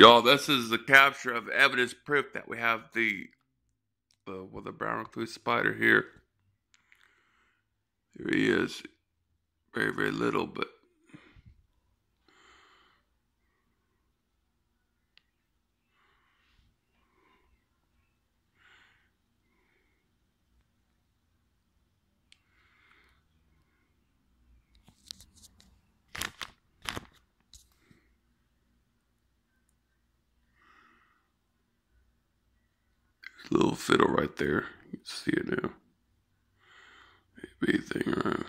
Y'all, this is the capture of evidence proof that we have the uh, well, the brown recluse spider here. Here he is. Very, very little, but little fiddle right there. You can see it now. Maybe thing. There uh,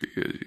he is,